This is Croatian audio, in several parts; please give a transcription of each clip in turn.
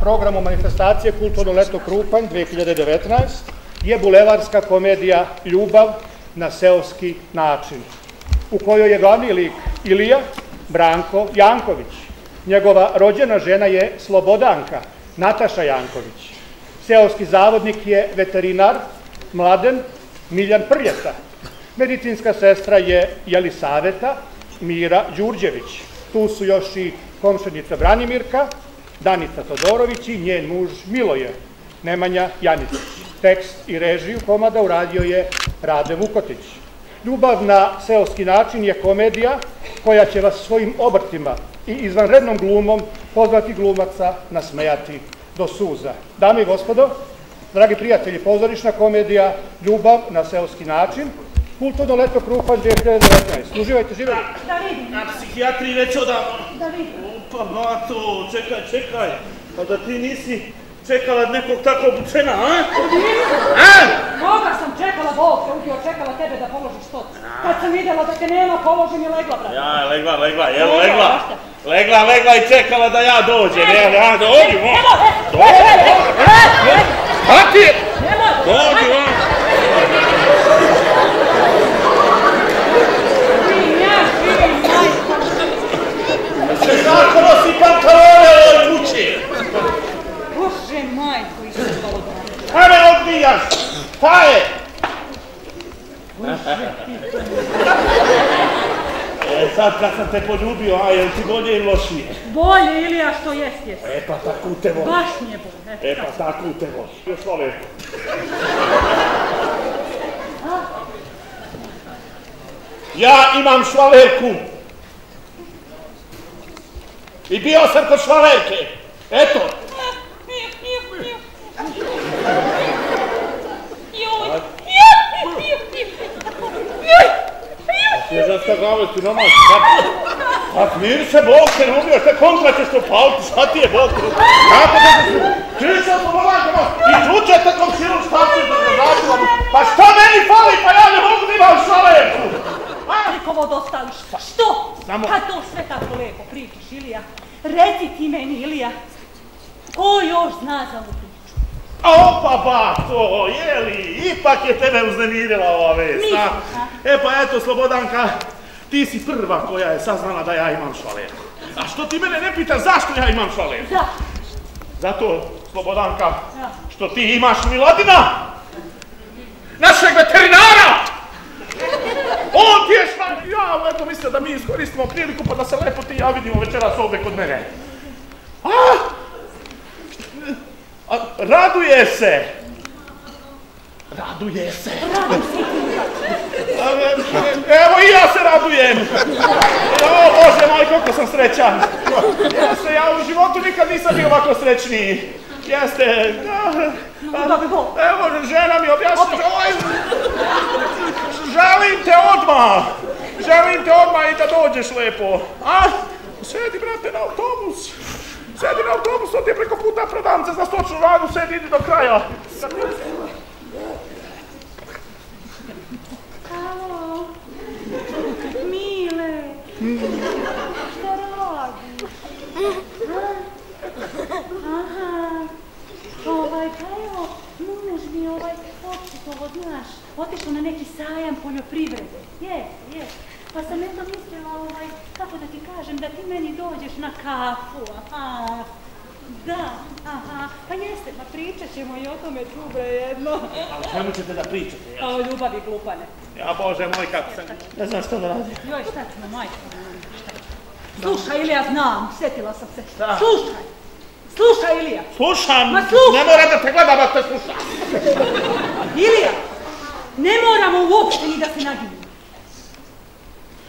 programu manifestacije Kulturno leto Krupanj 2019 je bulevarska komedija Ljubav na seoski način, u kojoj je glavni lik Ilija Branko Janković. Njegova rođena žena je Slobodanka Nataša Janković. Seoski zavodnik je veterinar Mladen Miljan Prljeta. Medicinska sestra je Jelisaveta Mira Đurđević. Tu su još i komšenica Branimirka, Danica Todorović i njen muž Miloje Nemanja Janicić. Tekst i režiju komada uradio je Rade Vukotić. Ljubav na seoski način je komedija koja će vas svojim obrtima i izvanrednom glumom pozvati glumaca nasmejati do suza. Dame i gospodo, dragi prijatelji, pozorišna komedija Ljubav na seoski način, kulturno leto Krupanj 2019. Uživajte, živjeli! Da vidim, Na psihijatriji već odavno. da vidim. Pa mato, čekaj, čekaj. Pa da ti nisi čekala nekog tako obučena, a? A? Koga sam čekala, Bog te ubio, čekala tebe da položiš to. Kad sam vidjela da te nema, položim i legla, brate. Ja, legla, legla, jel Legla, legla? Legla, legla i čekala da ja dođem, jel, ja dođi, mo. Evo, e, Dođi, e, mo. e, e, Šta ti je? Nemoj, Dođi, mo. ti, ja živim, majko. Se tako nosi pantalone u ovoj kući. Bože, majko, isupalo da. Šta me odbijaš? Šta je? E sad kad sam te poljubio, a jel ti bolje ili lošije? Bolje, Ilija, što jest, jest. E pa tako te volim. Baš mi je bolje. E pa tako te volim. Još Slovenko. Ja imam švalerku. I bio sam kod švalerke. Eto. Svježanska glava, ti normalno. A mir se, Bog te ne ubio, šta kontra ćeš to paliti, šta ti je Bog? Kako da se Ti se pomolanjamo i čučete komširu šta ćeš da zazačuvam. Pa šta meni fali, pa ja ne mogu da imam? Koliko vod ostaviš? Što? Samo- Kad to sve tako lepo pričaš, Ilija? Reci ti meni, Ilija, ko još zna za ovu? A opa to, jeli, ipak je tebe uznemirila ova vest, a? E pa eto, Slobodanka, ti si prva koja je saznala da ja imam švalerku. A što ti mene ne pitaš zašto ja imam švalerku? Da, Zato, Slobodanka, Da. što ti imaš Miladina, našeg veterinara! On ti je švaler, ja eto mislio da mi iskoristimo priliku pa da se lepo ti ja vidimo večeras ovdje kod mene. A? A, raduje se! Raduje se! Evo i ja se radujem! O Bože moj, koliko sam srećan! Jeste, ja u životu nikad nisam bio ovako srećniji. Jeste, da. Evo, žena mi objasni, želim te odmah, želim te odmah i da dođeš lepo, a? Sedi, brate, na autobus, sedi na autobus, to ti je preko puta prodavnice za stočnu radu, sedi, idi do kraja. Alo, Mile, šta radiš? Aha, ovaj, pa evo, muž mi ovaj, očito, znaš, otišao na neki sajam poljoprivrede. Je, je. Pa sam eto mislila, ovaj, kako da ti kažem, da ti meni dođeš na kafu, aha. Da, aha, pa jeste, ma pričat ćemo i o tome čubre jedno. A o čemu ćete da pričate? ja? A o ljubavi glupane. Ja, Bože moj, kako sam, ne znam što da radim. Joj, šta ćemo, majko? Slušaj, Ilija, znam, sjetila sam se. Šta? Slušaj, slušaj, Ilija. Slušam, Ma slušaj. ne moram da te gledam, a te slušam. Ilija, ne moramo uopšte ni da se naginimo.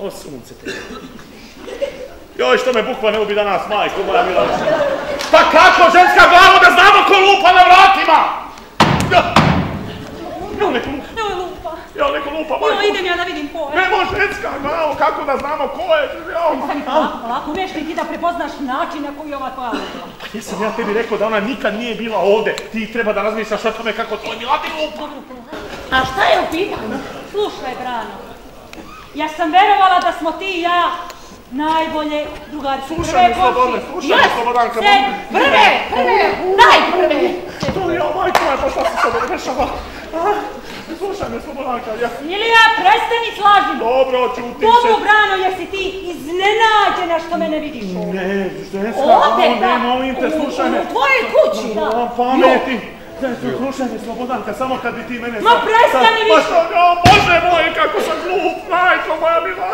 O sunce te. Joj, što me bukva ne ubi danas, majko moja mila. Pa kako ženska glava da znamo ko lupa na vratima? Ja, ja neko lupa, je lupa. neko lupa, majko. idem ja da vidim ko je. Ne može ženska glava, kako da znamo ko je? Ovako, umiješ li ti da prepoznaš način na koji je ova tvoja lupa? Pa jesam ja tebi rekao da ona nikad nije bila ovde. Ti treba da razmišljaš o tome kako tvoj Miladin lupa. A šta je u pitanju? Slušaj, Brano, ja sam verovala da smo ti i ja Najbolje drugarice. Slušaj me, Slobodane, slušaj me, Slobodanka, prve, prve, najprve. To je, o majko moja, pa šta se sada dešava? Slušaj me, Slobodanka, ja... Ilija, prestani s lažima. Dobro, čutim se. Dobro, Brano, jesi ti iznenađena što mene vidiš ovdje? Ne, da. ne, molim te, slušaj me. U tvojoj kući, da. Pameti. Daj, slušaj me, Slobodanka, samo kad bi ti mene... Ma prestani više. Pa što, o, Bože moj, kako sam glup, majko moja mila.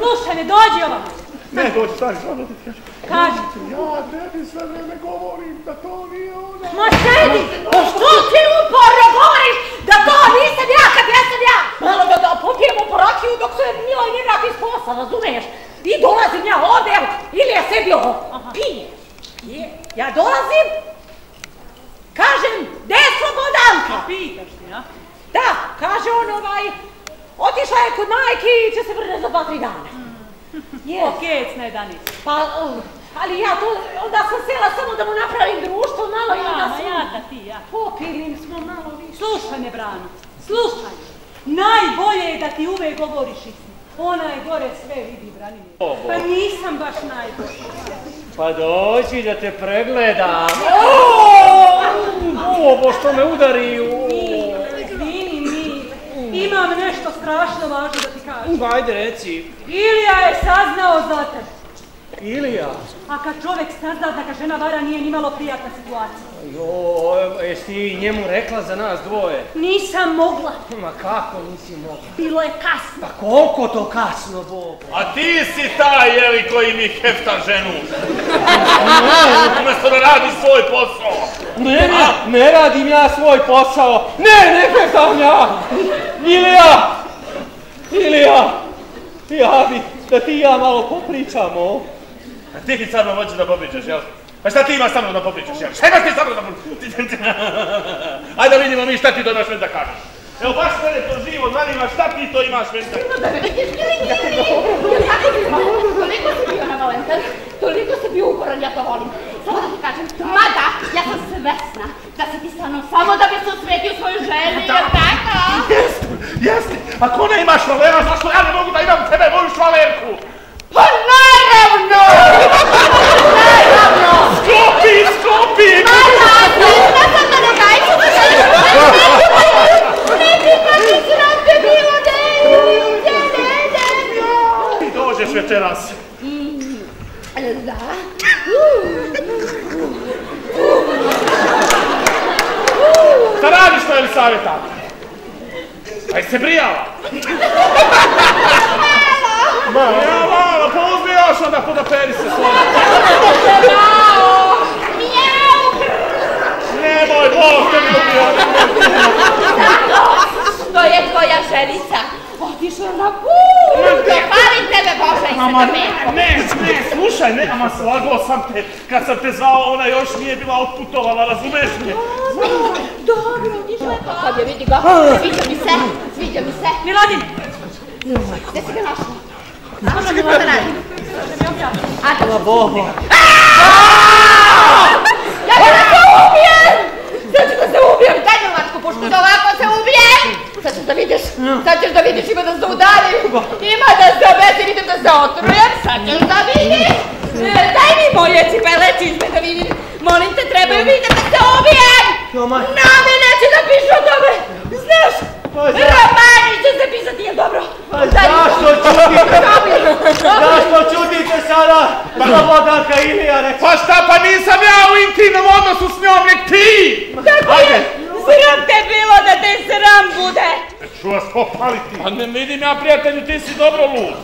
Slušaj me, dođi ovamo. Ne, dođi, stani, stvarno ti kažem. Kaži. Ja tebi sve vreme govorim da to nije ona. Ma sedi, pa što ti uporno govoriš da to nisam ja kad jesam ja? Malo da, da popijemo po rakiju dok se Miloj ne vrati iz posla, razumiješ? I dolazim ja ovdje, ili je sebi ovo, pije. Je, ja dolazim, kažem, gdje je Slobodanka? Pitaš ti, a? Da, kaže on ovaj, otišla je kod majke i će se vrne za dva, tri dana. Je, Okej, ne danis. pa, uh, ali ja to, onda sam sela samo da mu napravim društvo malo i onda Ja, ma sam... ja da ti, ja. Popili smo malo više. Slušaj me, Brano, slušaj. Najbolje je da ti uvek govoriš istinu. Ona je gore sve vidi, Branimir. Pa nisam baš najbolji. Pa dođi da te pregledam. Ovo što me udari. mi, imam nešto strašno važno da ti kažem. Ajde reci. Ilija je saznao za tebe. Ilija. A kad čovjek sazna da ga žena vara nije nimalo prijatna situacija. Jo, jesi ti njemu rekla za nas dvoje? Nisam mogla, Ma kako nisi mogla? bilo je kasno. Pa koliko to kasno, Bogu? A ti si taj, jeli, koji mi hefta ženu. Umjesto da radi svoj posao. Ne, ne, ne radim ja svoj posao. Ne, ne petam ja. Ilija. Ilija. Ja bi da ti i ja malo popričamo. A ti sad me hoćeš da popričaš, jel? Pa šta ti imaš sa mnom da popričaš, jel? Šta imaš ti sa mnom da popričaš? Ajde da vidimo mi šta ti to imaš meni da kažeš. Evo baš mene to živo zanima šta ti to imaš meni da Toliko si bio navalentan, toliko si bio uporan, ja to volim. Samo da ti kažem, mada, ja sam svesna da si ti stano samo da bi se osvetio svoju ženu, jer tako? Jeste, jeste. Ako ne imaš švalera, zašto ja ne mogu da imam tebe, moju švalerku? Pa da ne się teraz. Za. Šta radiš to, Elisaveta? Aj se brijala. Malo. Malo. Podaperi se slobodno. Nemoj, Bog te mi ubio. To je tvoja ženica. Otišla na put. Palim tebe, Bože, i se ne, ne, ne, slušaj, ne, ama slagao sam te. Kad sam te zvao, ona još nije bila otputovala, razumeš me? Dobro, otišla je Kad je vidi ga, sviđa mi se, sviđa mi se. Miladine, Gde si ga našla? Možda mi možda radi. A to Bogu. Ja ću da se ubijem! Sad ću da se ubijem, daj mi mačku pušku da ovako se ubijem! Sad ćeš da vidiš, sad ćeš da vidiš, ima da se udarim, ima da se obesim, idem da se otrujem, sad ćeš da vidiš! E, Daj mi moje cipele čizme da vidim, molim te, trebaju mi da se ubijem! Jo, ma- Novine će da pišu o tome, znaš? Pa za- Romani će se pisati, jel dobro? Pa Daj mi zašto čutite? Zašto čutite sada? Slobodanka Ilija rekla. Pa šta, pa nisam ja u intimnom odnosu s njom, nek ti! Ajde! Sram te bilo da te sram bude! Ću vas popaliti. Pa ne vidim ja, prijatelju, ti si dobro lud.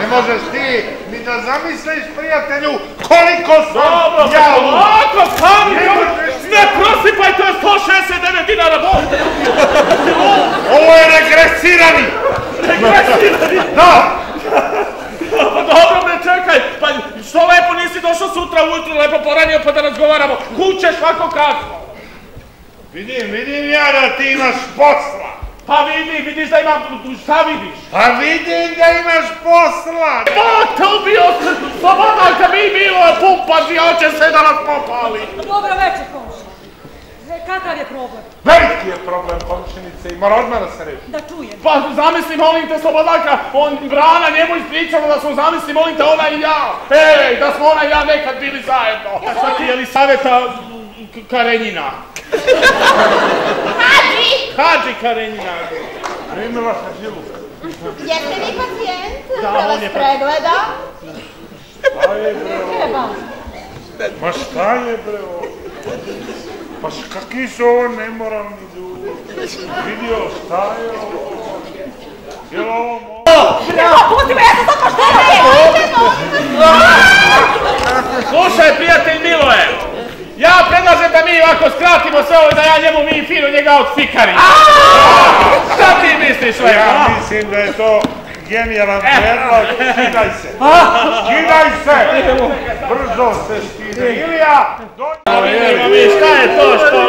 Ne možeš ti ni da zamisliš, prijatelju, koliko sam Dobro, ja lud. ovako sami, Ne možeš ti. ne prosipaj, to je 169 dinara, Bog te Ovo je regresirani. regresirani. Da, Pa dobro čekaj, pa što lepo nisi došao sutra ujutro, lepo poranio pa da razgovaramo. Kućeš ovako kasno. vidim, vidim ja da ti imaš posla. Pa vidi, vidiš da imam, šta vidiš? Pa vidim da imaš posla. Bog te ubio, slobodanka mi bilo je pumpazi, hoće se da nas popali. dobro večer, Kakav je problem? Veliki je problem, komšinice. i mora odmah da se reši. Da čujem. Pa zamisli, molim te, Slobodanka, on, Brana, njemu ispričalo da smo, zamisli, molim te, ona i ja. Ej, da smo ona i ja nekad bili zajedno. A šta ti, je li savjeta Karenjina? Hadži, Hadži Karenjina. Primila se živu. jeste vi pacijent? Da, Da on vas je pa- pregleda? Šta je bre ovo? Ma šta je bre ovo? Pa kakvi su ovo nemoralni ljudi? Vidio šta je ovo? Je li ovo mo... Pusti me, ja sam sad poštena! Slušaj, prijatelj Miloje, ja predlažem da mi ovako skratimo sve ovo i da ja njemu mi fino njega odfikari. Šta ti misliš, Lepo? Ja mislim da je to genijalan predlog. Skidaj se. Skidaj se! Brzo se skidaj. Ilija, dođi. Šta je to što...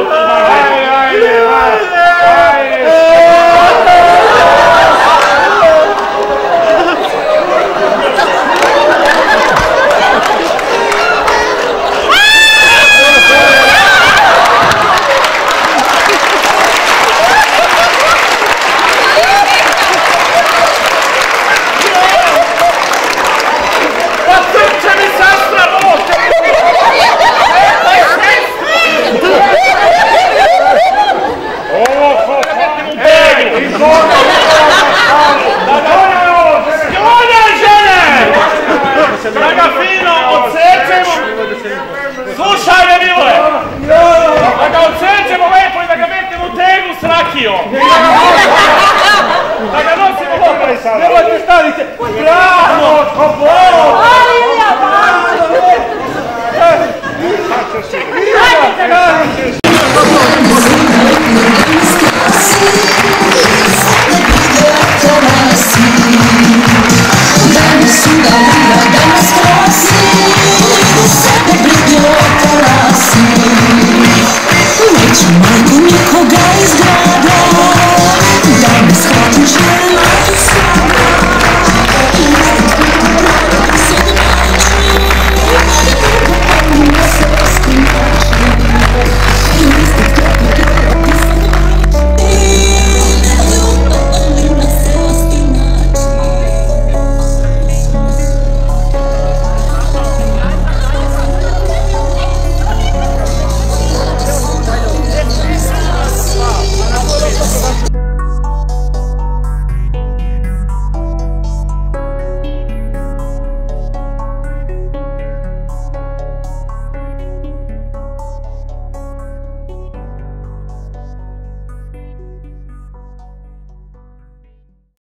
Ajde, ajde. Pa crče mi sastra, ovo! Ovo ko... Ej, Izvoli, ovo žene. Sklonjaj žene! Da ga fino odsečemo! Slušaj me, Miloje! Da ga odsečemo lepo i da ga metnemo u tegu s rakijom! Da ga nosimo dobro! Skidaj sada. Nemojte stavite! Bravo!